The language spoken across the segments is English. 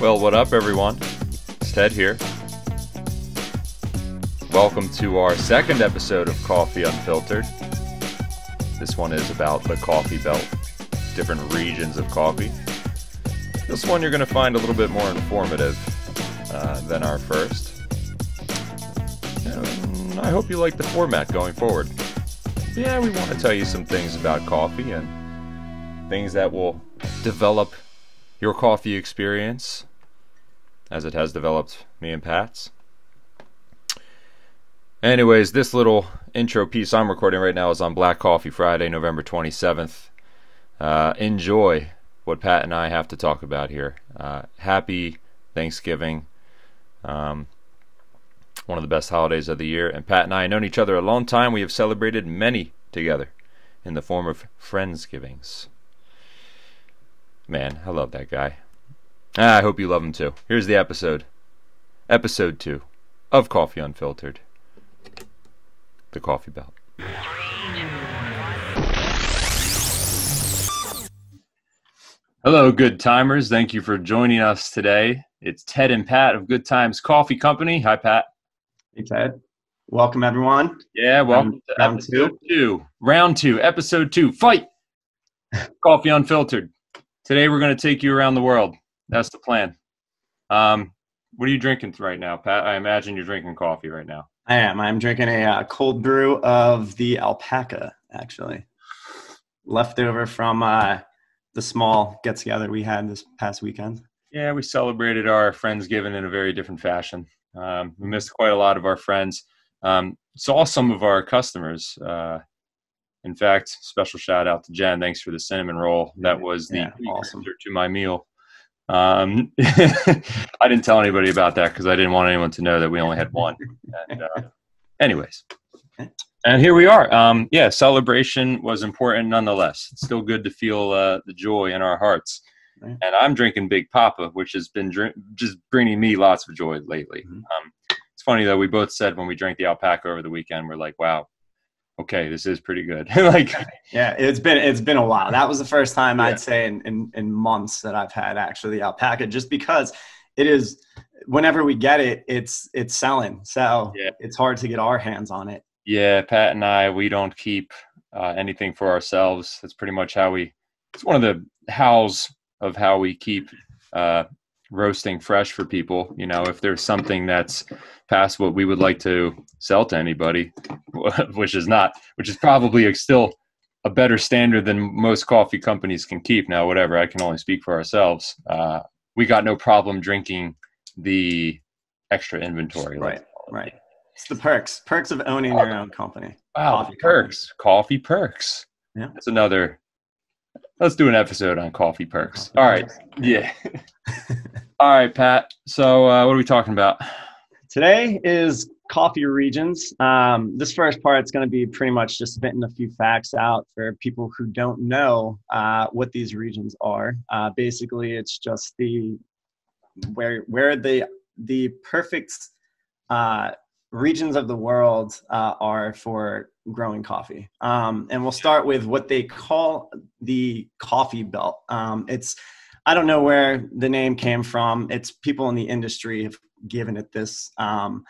Well, what up, everyone? It's Ted here. Welcome to our second episode of Coffee Unfiltered. This one is about the coffee belt, different regions of coffee. This one you're going to find a little bit more informative uh, than our first. And I hope you like the format going forward. Yeah, we want to tell you some things about coffee and things that will develop your coffee experience as it has developed me and Pat's. Anyways, this little intro piece I'm recording right now is on Black Coffee Friday, November 27th. Uh, enjoy what Pat and I have to talk about here. Uh, happy Thanksgiving. Um, one of the best holidays of the year. And Pat and I have known each other a long time. We have celebrated many together in the form of Friendsgivings. Man, I love that guy. Ah, I hope you love them too. Here's the episode. Episode 2 of Coffee Unfiltered. The Coffee Belt. Hello, good timers. Thank you for joining us today. It's Ted and Pat of Good Times Coffee Company. Hi, Pat. Hey, Ted. Welcome, everyone. Yeah, welcome Round- to round episode two. Round two, episode two. Fight! Coffee Unfiltered. Today we're going to take you around the world. That's the plan. Um, what are you drinking right now, Pat? I imagine you're drinking coffee right now. I am. I'm drinking a uh, cold brew of the alpaca, actually. Leftover from uh, the small get together we had this past weekend. Yeah, we celebrated our Friendsgiving in a very different fashion. Um, we missed quite a lot of our friends. Um, saw some of our customers. Uh, in fact, special shout out to Jen. Thanks for the cinnamon roll. That was the Yeah, awesome. to my meal. Um, I didn't tell anybody about that because I didn't want anyone to know that we only had one. And, uh, anyways, and here we are. Um, yeah, celebration was important nonetheless. It's still good to feel uh, the joy in our hearts. Right. And I'm drinking Big Papa, which has been drink- just bringing me lots of joy lately. Mhm. Um, it's funny though. We both said when we drank the alpaca over the weekend, we're like, "Wow, okay, this is pretty good." like, Yeah, it's been it's been a while. That was the first time Yeah. I'd say in, in in months that I've had actually the alpaca, just because it is. Whenever we get it, it's it's selling, so Yeah. it's hard to get our hands on it. yeah, Pat and I, we don't keep uh, anything for ourselves. That's pretty much how we. It's one of the hows of how we keep uh, roasting fresh for people. You know, if there's something that's past what we would like to sell to anybody, which is not, which is probably still a better standard than most coffee companies can keep. Now, whatever, I can only speak for ourselves. Uh, we got no problem drinking the extra inventory. Right, right. It's the perks perks of owning your own company. Wow, Coffee perks, coffee perks. Yeah. that's another. Let's do an episode on coffee perks. Coffee All right, perks. yeah. All right, Pat. So, uh, what are we talking about? Today is coffee regions. Um, this first part is going to be pretty much just spitting a few facts out for people who don't know uh, what these regions are. Uh, basically, it's just the where where the the perfect uh, regions of the world uh, are for growing coffee. Um, and we'll start with what they call the coffee belt. Um, it's I don't know where the name came from. It's people in the industry have given it this. Um,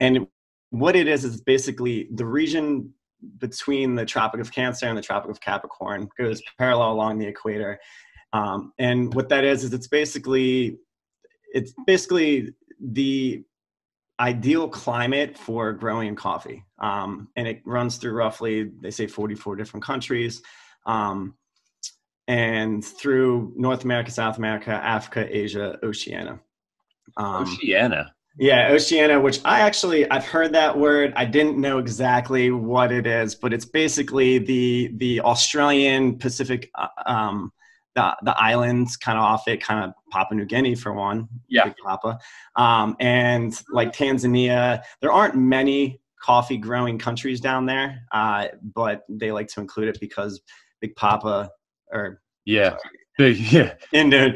and what it is is basically the region between the Tropic of Cancer and the Tropic of Capricorn goes parallel along the equator. Um, and what that is is it's basically it's basically the ideal climate for growing coffee. Um, and it runs through roughly they say 44 different countries. Um, and through North America, South America, Africa, Asia, Oceania. Um, Oceania. yeah, Oceania, which I actually I've heard that word. I didn't know exactly what it is, but it's basically the the Australian Pacific, uh, um, the the islands kind of off it, kind of Papua New Guinea for one. Yeah. Big Papa, um, and like Tanzania. There aren't many coffee growing countries down there, uh, but they like to include it because Big Papa or Yeah. Big. Yeah. Indo,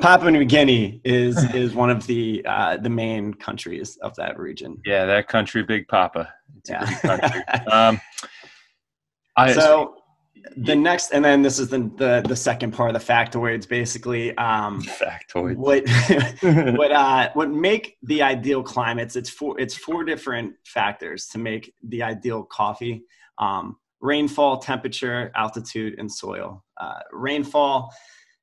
Papua New Guinea is is one of the uh, the main countries of that region. Yeah. That country, Big Papa. It's Yeah. country. um, I so the next, and then this is the the, the second part of the factoids. Basically, um, factoids. What what uh, what make the ideal climates? It's four it's four different factors to make the ideal coffee. Um, rainfall, temperature, altitude, and soil. Uh, rainfall,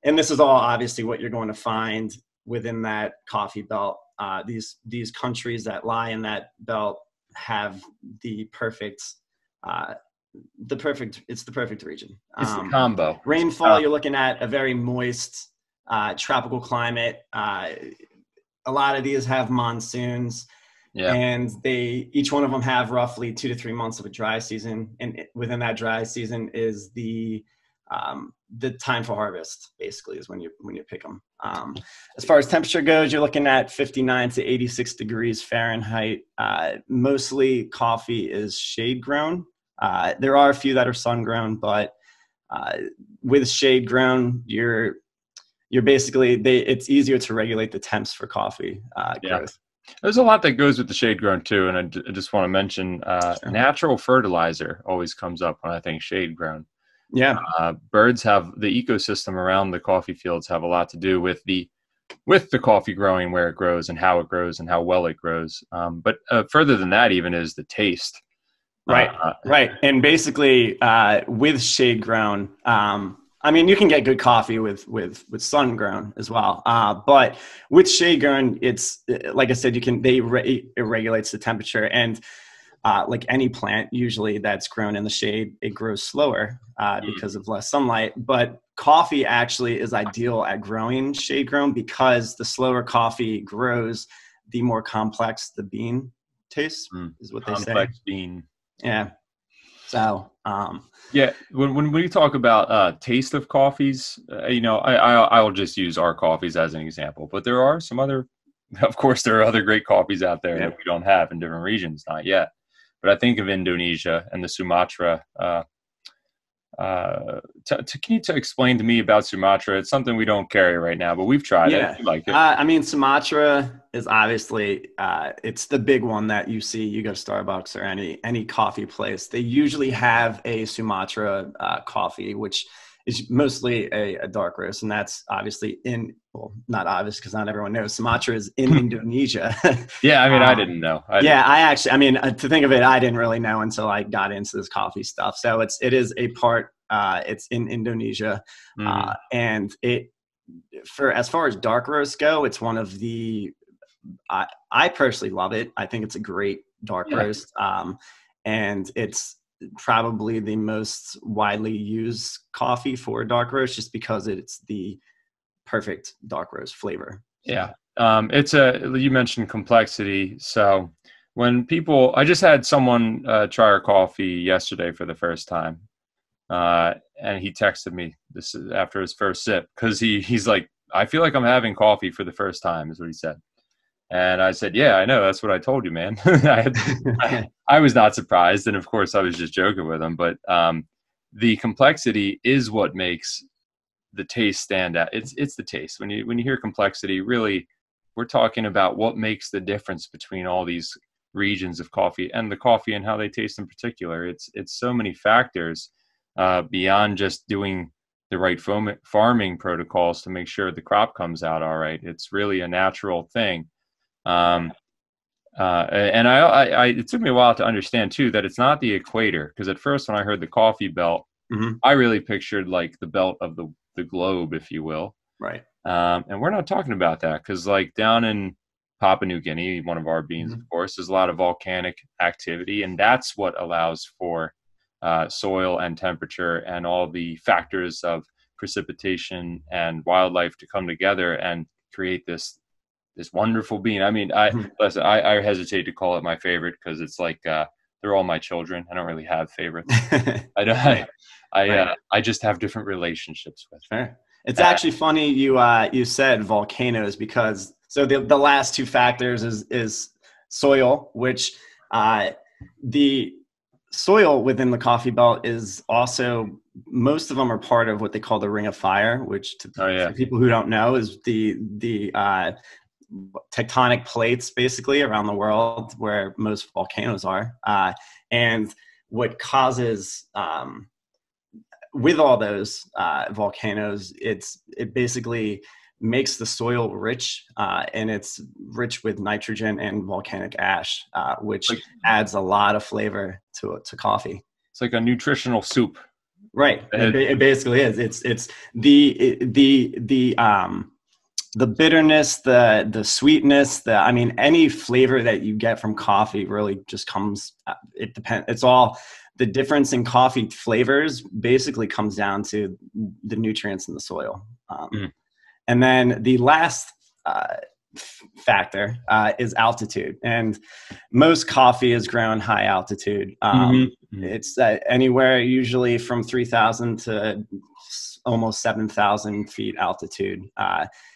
and this is all obviously what you're going to find within that coffee belt. Uh, these these countries that lie in that belt have the perfect uh, the perfect it's the perfect region. It's um, the combo. rainfall you're looking at a very moist uh, tropical climate. Uh, a lot of these have monsoons. Yeah. and they each one of them have roughly two to three months of a dry season. And within that dry season is the um, the time for harvest basically is when you when you pick them um, as far as temperature goes you're looking at 59 to 86 degrees fahrenheit. Uh, mostly coffee is shade grown. Uh, there are a few that are sun grown but uh, with shade grown you're you're basically they it's easier to regulate the temps for coffee uh, yeah. growth. There's a lot that goes with the shade grown too and I, d- I just want to mention uh, natural fertilizer always comes up when i think shade grown yeah. Uh, birds have the ecosystem around the coffee fields have a lot to do with the with the coffee growing where it grows and how it grows and how well it grows. Um, but uh, further than that, even is the taste. Right, uh, right, and basically uh, with shade grown, um, I mean you can get good coffee with with with sun grown as well. Uh, but with shade grown, it's like I said, you can they re- it regulates the temperature and uh, like any plant, usually that's grown in the shade, it grows slower uh, mm. because of less sunlight. But coffee actually is ideal at growing shade grown because the slower coffee grows, the more complex the bean tastes, mm. is what complex they say. Complex bean. Yeah. So, um, yeah, when, when we talk about uh, taste of coffees, uh, you know, I, I I'll just use our coffees as an example, but there are some other, of course, there are other great coffees out there yeah. that we don't have in different regions, not yet. But I think of Indonesia and the Sumatra. Uh, uh, to, to, can you to explain to me about Sumatra? It's something we don't carry right now, but we've tried yeah. it. like it. Uh, I mean, Sumatra is obviously uh, it's the big one that you see. You go to Starbucks or any any coffee place. They usually have a Sumatra uh, coffee, which is mostly a, a, dark roast, and that's obviously in well, not obvious because not everyone knows Sumatra is in Indonesia. yeah, I mean, um, I didn't know. I didn't. Yeah, I actually, I mean, uh, to think of it, I didn't really know until I got into this coffee stuff. So it's it is a part. Uh, it's in Indonesia, mm. uh, and it for as far as dark roasts go, it's one of the. I I personally love it. I think it's a great dark yeah. roast, um, and it's probably the most widely used coffee for dark roast just because it's the perfect dark roast flavor. Yeah. Um, it's a, you mentioned complexity. So when people, I just had someone uh, try our coffee yesterday for the first time. Uh, and he texted me this after his first sip because he, he's like, I feel like I'm having coffee for the first time, is what he said. And I said, "Yeah, I know. That's what I told you, man." I, had, I, I, was not surprised, and of course, I was just joking with him. But um, the complexity is what makes the taste stand out. It's it's the taste. When you when you hear complexity, really, we're talking about what makes the difference between all these regions of coffee and the coffee and how they taste in particular. It's it's so many factors uh, beyond just doing the right farming protocols to make sure the crop comes out all right. It's really a natural thing um, uh, and I, I, I, it took me a while to understand too that it's not the equator because at first when I heard the coffee belt, mm-hmm. I really pictured like the belt of the the globe, if you will. Right. Um, and we're not talking about that because like down in Papua New Guinea, one of our beans, mm-hmm. of course, there's a lot of volcanic activity, and that's what allows for uh, soil and temperature and all the factors of precipitation and wildlife to come together and create this this wonderful bean. I mean, I hmm. listen. I, I hesitate to call it my favorite because it's like uh, they're all my children. I don't really have favorites. I don't. I I, right. uh, I just have different relationships with. Fair. It's uh, actually funny you uh, you said volcanoes because so the the last two factors is is soil, which uh, the soil within the coffee belt is also most of them are part of what they call the ring of fire which to, oh, yeah. people who don't know is the the uh, tectonic plates basically around the world where most volcanoes are uh, and what causes um, with all those uh, volcanoes, it's it basically makes the soil rich uh, and it's rich with nitrogen and volcanic ash, uh, which like, adds a lot of flavor to to coffee. It's like a nutritional soup. Right. It, it basically is. It's it's the the the um the bitterness, the the sweetness, the I mean any flavor that you get from coffee really just comes uh, it depends it's all the difference in coffee flavors basically comes down to the nutrients in the soil. Um, mm. And then the last uh, factor uh, is altitude. And most coffee is grown high altitude. Um, mm-hmm. mm-hmm. It's uh, anywhere usually from 3,000 to almost 7,000 feet altitude.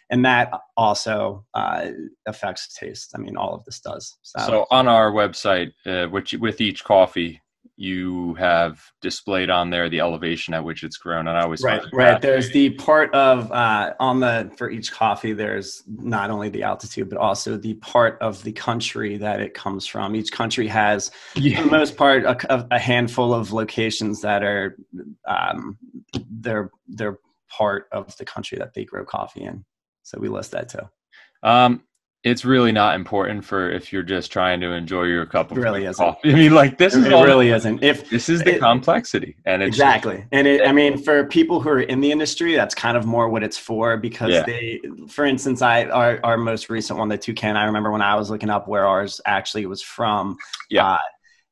And that also uh, affects taste. I mean, all of this does. So, so on our website, uh, which with each coffee, you have displayed on there the elevation at which it's grown and i always right right there's the part of uh, on the for each coffee there's not only the altitude but also the part of the country that it comes from each country has yeah. for the most part a, a, handful of locations that are um, they're they're part of the country that they grow coffee in so we list that too um, it's really not important for if you're just trying to enjoy your cup of really isn't. coffee. I mean, like this it, is it all, really isn't. If this is the it, complexity, and exactly, and it, I mean, for people who are in the industry, that's kind of more what it's for because yeah. they, for instance, I our, our most recent one, the Toucan. I remember when I was looking up where ours actually was from. Yeah, uh,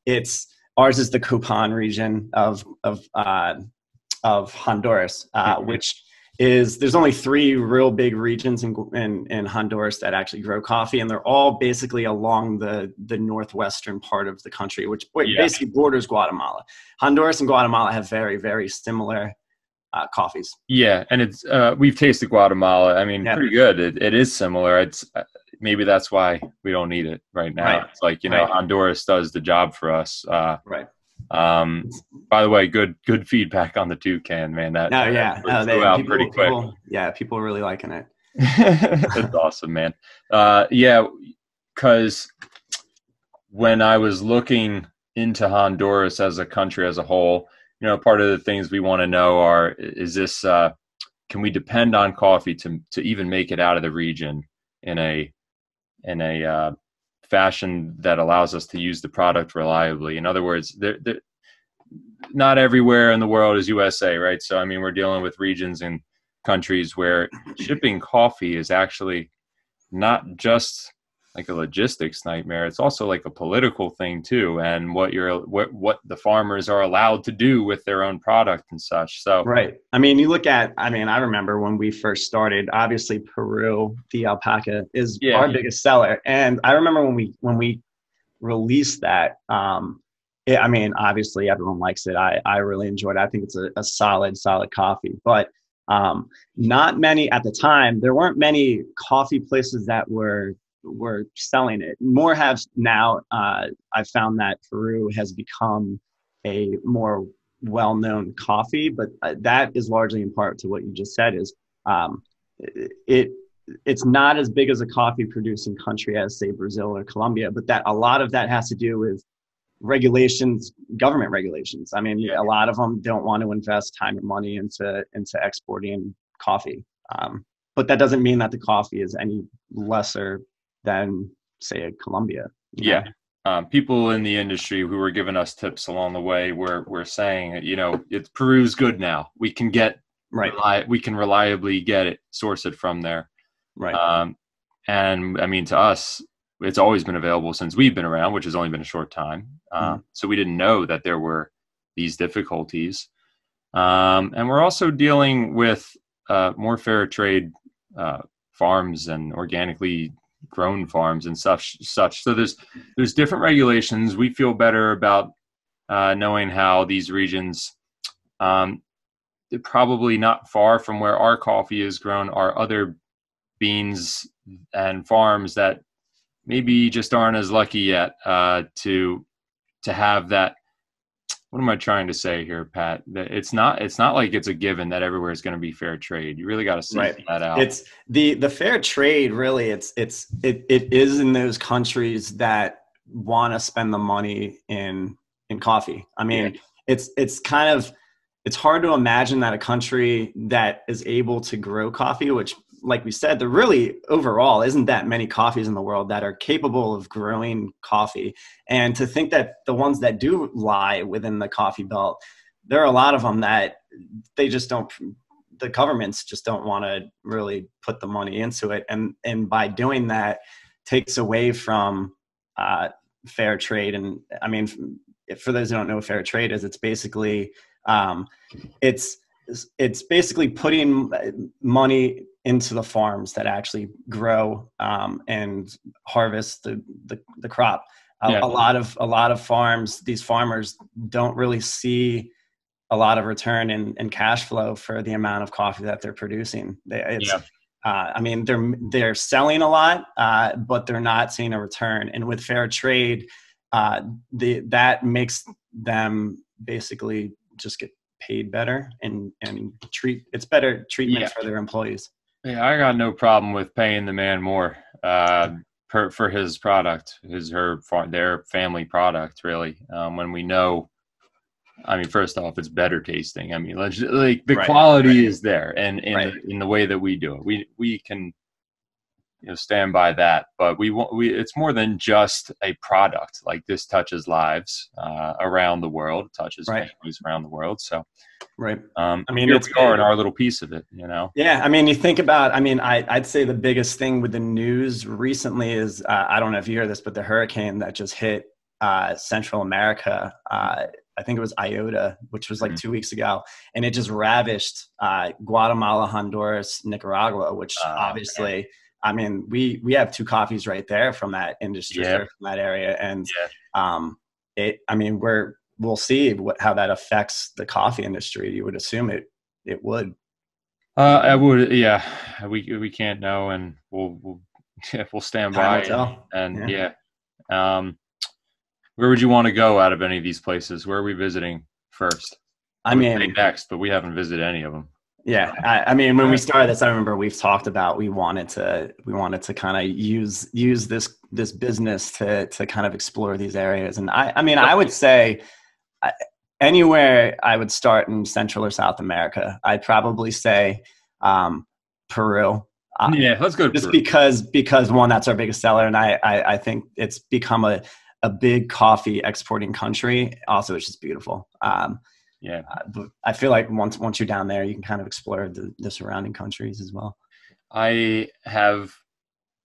it's ours is the Copan region of of uh, of Honduras, uh, mm-hmm. which is there's only three real big regions in, in, in, Honduras that actually grow coffee, and they're all basically along the, the northwestern part of the country, which yeah. basically borders Guatemala. Honduras and Guatemala have very, very similar uh, coffees. Yeah, and it's uh, we've tasted Guatemala. I mean, yeah. pretty good. It, it is similar. It's uh, maybe that's why we don't need it right now. Right. It's like you know, right. Honduras does the job for us. Uh, right um, by the way, good good feedback on the toucan, man. That oh yeah, no, they, out people, pretty quick. People, yeah, people really liking it. That's awesome, man. Uh, yeah, because when I was looking into Honduras as a country as a whole, you know, part of the things we want to know are is this uh, can we depend on coffee to to even make it out of the region in a in a uh, fashion that allows us to use the product reliably. In other words, they're, they're, not everywhere in the world is USA, right? So, I mean, we're dealing with regions and countries where shipping coffee is actually not just like a logistics nightmare. It's also like a political thing too and what you're what what the farmers are allowed to do with their own product and such so. Right. I mean you look at i mean i remember when we first started obviously peru the alpaca is yeah, our yeah. biggest seller and i remember when we when we released that um it, i mean obviously everyone likes it. I i really enjoyed it. I think it's a, a solid solid coffee but um, not many at the time there weren't many coffee places that were were selling it. More have now. Uh, I've found that Peru has become a more well-known coffee, but uh, that is largely in part to what you just said. Is um, it it's not as big as a coffee producing country as say Brazil or Colombia, but that a lot of that has to do with regulations, government regulations. I mean, a lot of them don't want to invest time and money into into exporting coffee. Um, but that doesn't mean that the coffee is any lesser than say a Colombia. Yeah. Um, people in the industry who were giving us tips along the way were were saying, you know, it's Peru's good now. We can get right. Reli- we can reliably get it, source it from there. Right. Um, and I mean, to us, it's always been available since we've been around, which has only been a short time. Uh, mm-hmm. So we didn't know that there were these difficulties. Um, and we're also dealing with uh, more fair trade uh, farms and organically grown farms and such such. So there's there's different regulations. We feel better about uh, knowing how these regions um, probably not far from where our coffee is grown. Are other beans and farms that maybe just aren't as lucky yet uh, to to have that what am I trying to say here, Pat? That it's not it's not like it's a given that everywhere is going to be fair trade. You really got to see right. that out. It's the the fair trade. Really, it's it's it it is in those countries that want to spend the money in in coffee. I mean, yeah. it's it's kind of it's hard to imagine that a country that is able to grow coffee, which like we said, there really overall isn't that many coffees in the world that are capable of growing coffee. And to think that the ones that do lie within the coffee belt, there are a lot of them that they just don't the governments just don't want to really put the money into it and and by doing that takes away from uh, fair trade and i mean for those who don't know fair trade is it's basically um, it's it's basically putting money into the farms that actually grow um, and harvest the, the, the crop. A, yeah. a, lot of a lot of farms, these farmers don't really see a lot of return in, in cash flow for the amount of coffee that they're producing. They, yeah. Uh, I mean, they're they're selling a lot, uh, but they're not seeing a return. And with fair trade, uh, the that makes them basically just get paid better and and treat it's better treatment yeah. for their employees. Yeah, I got no problem with paying the man more uh, per, for his product, his her their family product. Really, um, when we know, I mean, first off, it's better tasting. I mean, like the right, quality right. is there, and in right. in the way that we do it, we we can you know stand by that. But we want we it's more than just a product. Like this touches lives uh, around the world. Touches right. families around the world. So right. um, i mean here are in our little piece of it you know? Yeah i mean you think about i mean I, i'd say the biggest thing with the news recently is uh, i don't know if you hear this but the hurricane that just hit uh, central america uh, I think it was Iota, which was like mm-hmm. two weeks ago, and it just ravished uh, Guatemala, Honduras, Nicaragua, which oh, obviously I mean, we we have two coffees right there from that industry, yeah. from that area, and yeah. um, it. I mean, we're we'll see what how that affects the coffee industry. You would assume it it would. Uh, I would, yeah. We we can't know, and we'll we'll yeah, we'll stand by. And, and yeah. yeah. Um, where would you want to go out of any of these places? Where are we visiting first? I mean, next, but we haven't visited any of them. Yeah, I, I, mean, when we started this, I remember we've talked about we wanted to we wanted to kind of use use this this business to to kind of explore these areas, and I I mean, I would say anywhere I would start in Central or South America, I'd probably say um, Peru. Uh, yeah, let's go. just Peru. because because one, that's our biggest seller, and I, I I think it's become a a big coffee exporting country. Also, it's just beautiful. Um, yeah uh, but i feel like once once you're down there you can kind of explore the, the surrounding countries as well. I have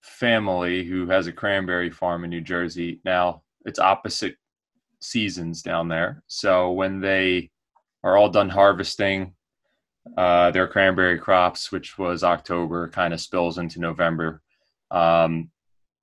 family who has a cranberry farm in new jersey. Now it's opposite seasons down there. So when they are all done harvesting uh, their cranberry crops which was october kind of spills into november um,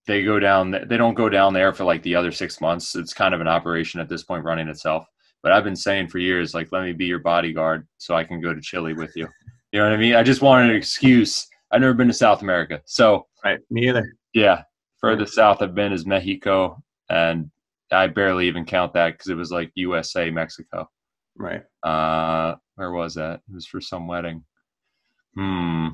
they go down they don't go down there for like the other six months. It's kind of an operation at this point running itself but I've been saying for years, like, let me be your bodyguard so I can go to Chile with you. You know what I mean? I just wanted an excuse. I've never been to South America. So, right. Me either. Yeah. Further south I've been is Mexico. And I barely even count that because it was like USA, Mexico. Right. Uh, where was that? It was for some wedding. Hmm.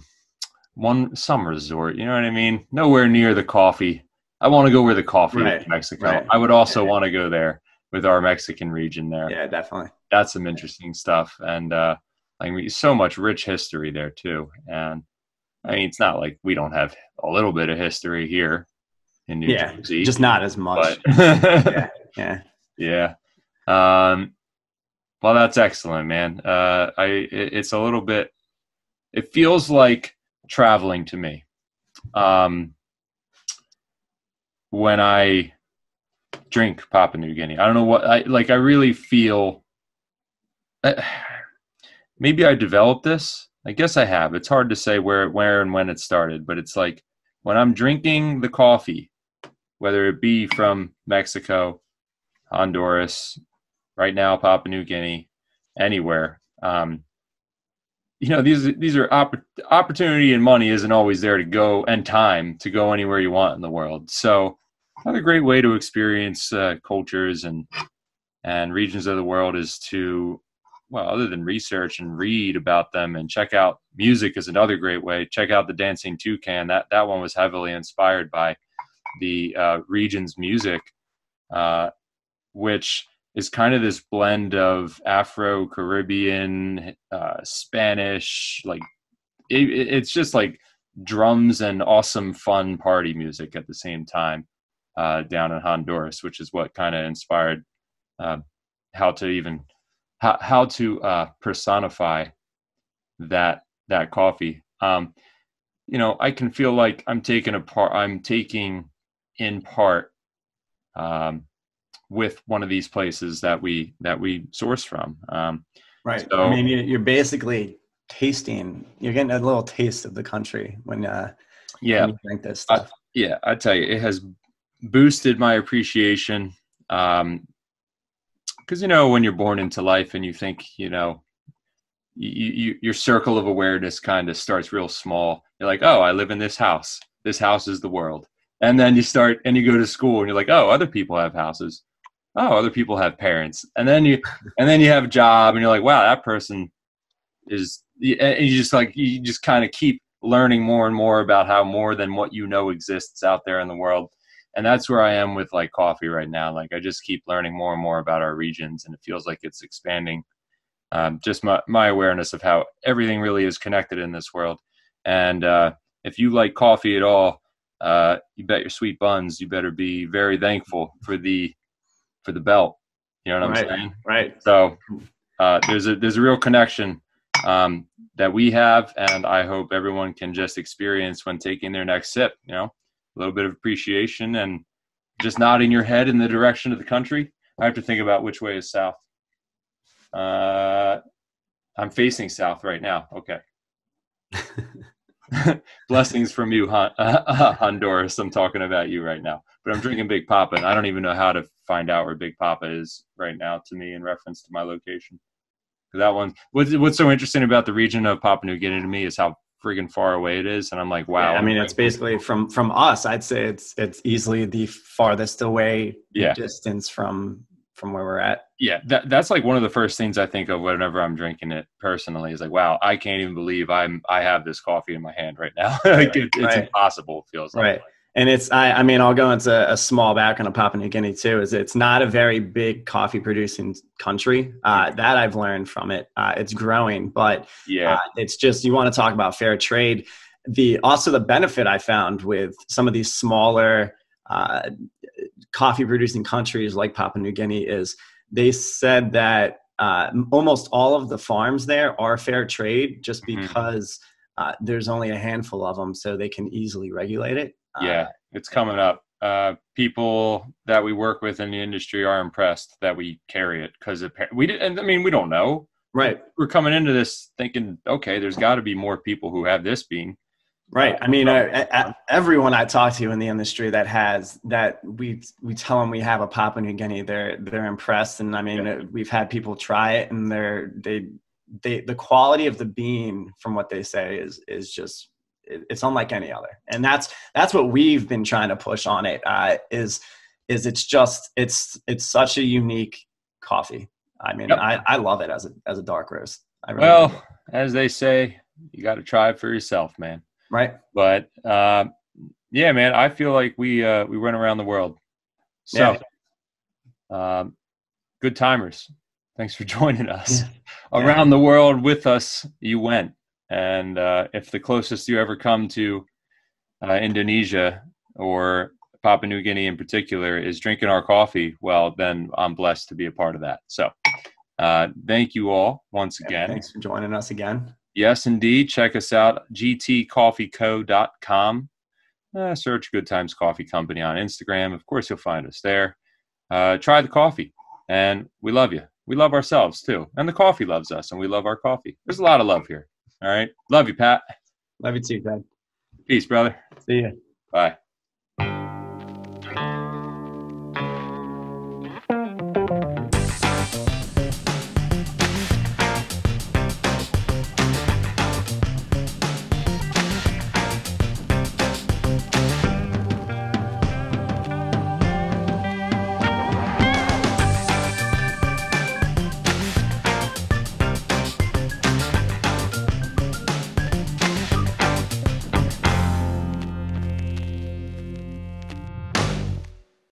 One, some resort. You know what I mean? Nowhere near the coffee. I want to go where the coffee right. is Mexico. Right. I would also want to go there with our Mexican region there. Yeah, definitely. That's some interesting stuff, and uh, I mean, so much rich history there too. And I mean, it's not like we don't have a little bit of history here in New yeah, Jersey, just not as much. yeah, yeah, yeah. Um, well, that's excellent, man. Uh, I it, it's a little bit. It feels like traveling to me. Um, when I drink Papua New Guinea. I don't know what I like. I really feel. Uh, maybe I developed this. I guess I have. It's hard to say where, where, and when it started, but it's like when I'm drinking the coffee, whether it be from Mexico, Honduras, right now Papua New Guinea, anywhere. Um, you know, these these are opp- opportunity and money isn't always there to go, and time to go anywhere you want in the world. So another great way to experience uh, cultures and and regions of the world is to well other than research and read about them and check out music is another great way. Check out the dancing toucan. That that one was heavily inspired by the uh, region's music uh, which is kind of this blend of Afro Caribbean, uh, Spanish, like it, it's just like drums and awesome fun party music at the same time uh, down in Honduras, which is what kind of inspired uh, how to even how, how to uh, personify that that coffee. Um, you know, I can feel like I'm taking a part. I'm taking in part um, with one of these places that we that we source from. Um, right. So, I mean, you're basically tasting. You're getting a little taste of the country when uh, yeah when you drink this stuff. I, yeah, I tell you, it has boosted my appreciation. Um, because you know when you're born into life and you think you know you, you, your circle of awareness kind of starts real small. You're like oh i live in this house. This house is the world. And then you start and you go to school and you're like oh other people have houses. Oh other people have parents. And then you and then you have a job and you're like wow that person is and you just like you just kind of keep learning more and more about how more than what you know exists out there in the world and that's where i am with like coffee right now. Like i just keep learning more and more about our regions and it feels like it's expanding um, just my, my awareness of how everything really is connected in this world. And uh, if you like coffee at all uh, you bet your sweet buns you better be very thankful for the for the belt. You know what i'm right, saying? right. So uh, there's a there's a real connection um, that we have and i hope everyone can just experience when taking their next sip you know a little bit of appreciation and just nodding your head in the direction of the country i have to think about which way is south uh, i'm facing south right now okay Blessings from you, Honduras. I'm talking about you right now. But I'm drinking Big Papa, and I don't even know how to find out where Big Papa is right now to me in reference to my location. That one. What's what's so interesting about the region of Papua New Guinea to me is how friggin' far away it is, and I'm like, wow. Yeah, I mean, it's basically from from us. I'd say it's it's easily the farthest away yeah. distance from from where we're at. Yeah, that, that's like one of the first things I think of whenever I'm drinking it personally is like, wow, I can't even believe I'm I have this coffee in my hand right now. like it, it's right. impossible. It feels like. Right. And it's I, I mean I'll go into a small background of Papua New Guinea too. Is it's not a very big coffee producing country. Uh, that I've learned from it. Uh, it's growing, but yeah, uh, it's just you want to talk about fair trade. The also the benefit I found with some of these smaller uh, coffee producing countries like Papua New Guinea is they said that uh, almost all of the farms there are fair trade just mm-hmm. because mm-hmm. uh, there's only a handful of them, so they can easily regulate it. Yeah, uh, it's coming up. Uh, people that we work with in the industry are impressed that we carry it because we didn't. I mean, we don't know. Right. We're coming into this thinking, okay, there's got to be more people who have this bean. Right. I mean, uh, everyone I talk to in the industry that has that we we tell them we have a Papua New Guinea, they're they're impressed, and I mean, yeah. we've had people try it, and they're they they the quality of the bean from what they say is is just it's unlike any other, and that's that's what we've been trying to push on it. Uh, is is it's just it's it's such a unique coffee. I mean, yep. I I love it as a as a dark roast. Really well, as they say, you got to try it for yourself, man. Right. But uh, yeah, man, I feel like we uh, we run around the world. So, yeah. um, good timers. Thanks for joining us. Yeah. Around yeah. the world with us, you went. And uh, if the closest you ever come to uh, Indonesia or Papua New Guinea in particular is drinking our coffee, well, then I'm blessed to be a part of that. So, uh, thank you all once again. Thanks for joining us again. Yes, indeed. Check us out, gtcoffeeco.com. Uh, search Good Times Coffee Company on Instagram. Of course, you'll find us there. Uh, try the coffee, and we love you. We love ourselves too, and the coffee loves us, and we love our coffee. There's a lot of love here. All right. Love you, Pat. Love you too, Dad. Peace, brother. See ya. Bye.